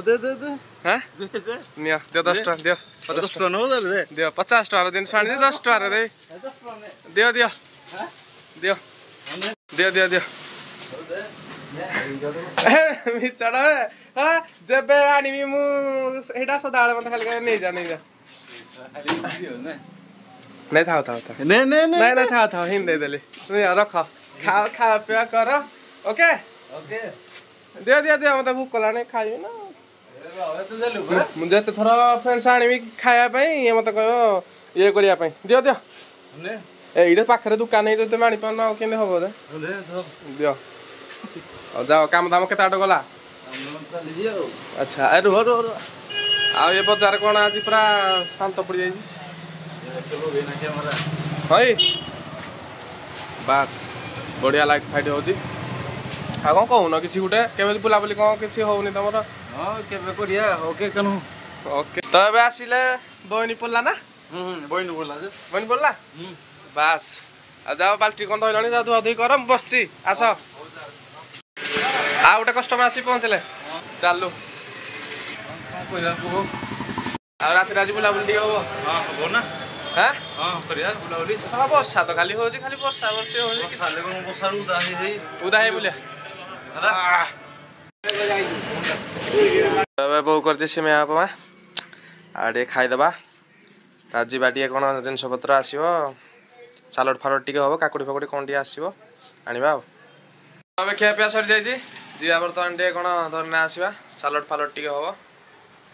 दियो पचास टुवाहरू दिनु साढे दस टुवाहरू दियो दियो दियो दियो दियो दियो মিছড়া হ্যাঁ যেবে আনিবি মু এটা সদাবেলে মতে খালি নেই যা নেই যা নাই থাও থাও থাও নে নে নে নাই নাই থাও থাও হিন দে দেলি তুমি রখ খাও খাওয়া পিয়া কর ওকে ওকে দিও দিও দিও মতে ভুক কলানি খাইবি না ମୁଁ ଯେତେ ଥର ଫ୍ରେଣ୍ଡସ୍ ଆଣିବି ଖାଇବା ପାଇଁ ଇଏ ମୋତେ କହିବ ଇଏ କରିବା ପାଇଁ ଦିଅ ଦିଅ ଏଇଟା ପାଖରେ ଦୋକାନ ହେଇଛି ତମେ ଆଣିପାରୁନ ଆଉ କେମିତି ହବ ଦିଅ ଆଉ ଯାଅ କାମ ଦାମ କେତେ ଆଟ ଗଲା ଆଚ୍ଛା ଏ ରୁହ ରୁହ ରୁହ ଆଉ ଏ ବଜାର କ'ଣ ଆଜି ପୁରା ଶାନ୍ତ ପଡ଼ିଯାଇଛି ହଇ ବାସ୍ ବଢ଼ିଆ ଲାଇଟ୍ ଫାଇଟ୍ ହେଉଛି ଆଉ କ'ଣ କହୁନ କିଛି ଗୋଟେ କେବେ ବୁଲାବୁଲି କ'ଣ କିଛି ହଉନି ତମର ହଁ କେବେ କରିବା ଓକେ କେନୁ ଓକେ ତ ଏବେ ଆସିଲେ ବହିନୀ ପଡ଼ିଲା ନା ବହିନୀ ପଡ଼ିଲା ଯେ ବହିନୀ ପଡ଼ିଲା ବାସ୍ ଆଉ ଯାଅ ବାଲ୍ଟି କ'ଣ ଧରିଲାଣି ଯାଅ ଧୁଆ ଧୁଇ କର ବସିଛି ଆସ ଆଉ ଗୋଟେ କଷ୍ଟମର ଆସି ପହଞ୍ଚିଲେ ଚାଲୁ ଆଉ ରାତିରେ ଆଜି ବୁଲାବୁଲି ଟିକେ ହବ ହବ ନା ବର୍ଷା ତ ଖାଲି ହଉଛି ଖାଲି ବର୍ଷା ବର୍ଷି ହଉଛି ଉଦା ହେଇ ବୁଲିଆ બહુ કરજે છે મેં આપવા આડે ખાઈ દેવા તાજી બાટિએ କ'ଣ ଜିନିଷପତ୍ର ଆସିବ ସାଲଡ଼ ଫାଲଡ଼ ଟିକେ ହେବ କାକୁଡ଼ି ଫାକୁଡ଼ି କ'ଣ ଟିକେ ଆସିବ ଆଣିବା ଆଉ ଏବେ ଖିଆପିଆ ସରିଯାଇଛି ଯିବା ବର୍ତ୍ତମାନ ଟିକେ କ'ଣ ଧରିନା ଆସିବା ସାଲଡ଼ ଫାଲଡ଼ ଟିକେ ହେବ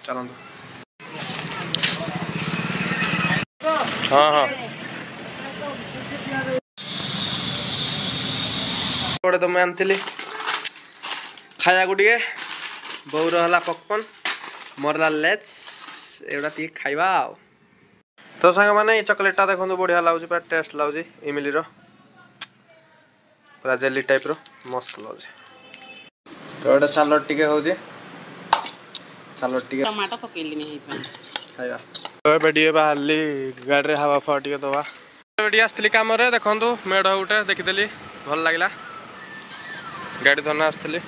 ଚାଲନ୍ତୁ ହଁ ହଁ ଗୋଟେ ତ ମୁଁ ଆଣିଥିଲି खाया गोटे बोर है पकपन मरला लेट्स एगुटा टी खाइबा आओ तो सांग मैंने चकोलेटा देखो बढ़िया लगे पूरा टेस्ट लगुच इमिली रूरा जेली टाइप रस्त लगे तो गोटे सालाड टी हूँ गाड़ी हावा फवा टे दबाटी आम देखु मेढ़ गोटे देखीदेली भल लगला गाड़ी धन आसली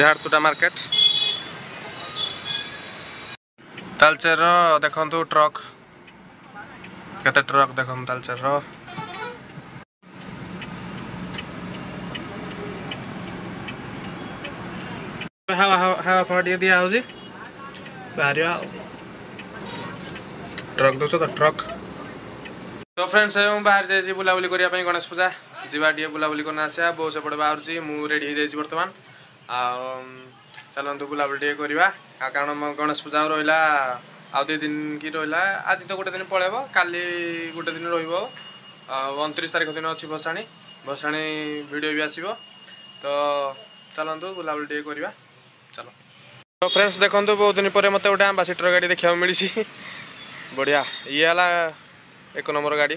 ঝাড়তুটা মার্কেট ତାଲଚେର ଦେଖନ୍ତୁ ଟ୍ରକ୍ କେତେ ଟ୍ରକ୍ ଦେଖନ୍ତୁ ତାଲଚେରର ହାୱା ହାୱା ଫାୱା ଟିକେ ଦିଆହେଉଛି ବାହାରିବା ଆଉ ଟ୍ରକ୍ ଦେଉଛ ତ ଟ୍ରକ୍ ତ ଫ୍ରେଣ୍ଡସ୍ ଏବେ ମୁଁ ବାହାରି ଯାଇଛି ବୁଲାବୁଲି କରିବା ପାଇଁ ଗଣେଶ ପୂଜା ଯିବା ଟିକେ ବୁଲାବୁଲି କରିନା ଆସିବା ବୋଉ ସେପଟେ ବାହାରୁଛି ମୁଁ ରେଡ଼ି ହେଇଯାଇଛି ବର୍ତ୍ତମାନ ଆଉ ଚାଲନ୍ତୁ ବୁଲାବୁଲି ଟିକେ କରିବା ଆଉ କାରଣ ଗଣେଶ ପୂଜା ରହିଲା ଆଉ ଦୁଇ ଦିନ କି ରହିଲା ଆଜି ତ ଗୋଟେ ଦିନ ପଳେଇବ କାଲି ଗୋଟେ ଦିନ ରହିବ ଆଉ ଅଣତିରିଶ ତାରିଖ ଦିନ ଅଛି ଭସାଣି ଭସାଣି ଭିଡ଼ିଓ ବି ଆସିବ ତ ଚାଲନ୍ତୁ ବୁଲାବୁଲି ଟିକେ କରିବା ଚାଲ ତ ଫ୍ରେଣ୍ଡସ୍ ଦେଖନ୍ତୁ ବହୁତ ଦିନ ପରେ ମୋତେ ଗୋଟେ ଆମ୍ବାସିଡ଼ର ଗାଡ଼ି ଦେଖିବାକୁ ମିଳିଛି ବଢ଼ିଆ ଇଏ ହେଲା ଏକ ନମ୍ବର ଗାଡ଼ି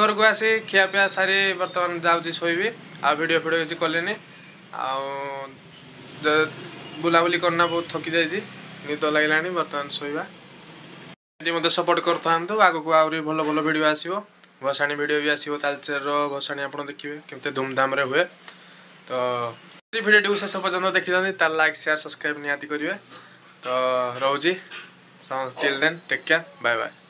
ଘରକୁ ଆସି ଖିଆପିଆ ସାରି ବର୍ତ୍ତମାନ ଯାଉଛି ଶୋଇବି ଆଉ ଭିଡ଼ିଓ ଫିଡ଼ିଓ କିଛି କଲିନି ଆଉ ବୁଲାବୁଲି କରିନା ବହୁତ ଥକି ଯାଇଛି ନିଦ ଲାଗିଲାଣି ବର୍ତ୍ତମାନ ଶୋଇବା ଯଦି ମୋତେ ସପୋର୍ଟ କରିଥାନ୍ତୁ ଆଗକୁ ଆହୁରି ଭଲ ଭଲ ଭିଡ଼ିଓ ଆସିବ ଭସାଣି ଭିଡ଼ିଓ ବି ଆସିବ ତାଲଚେରର ଭସାଣି ଆପଣ ଦେଖିବେ କେମିତି ଧୁମଧାମରେ ହୁଏ ତ ଯଦି ଭିଡ଼ିଓଟିକୁ ଶେଷ ପର୍ଯ୍ୟନ୍ତ ଦେଖିଛନ୍ତି ତାର ଲାଇକ୍ ସେୟାର ସବସ୍କ୍ରାଇବ୍ ନିହାତି କରିବେ ତ ରହୁଛି till then take care bye bye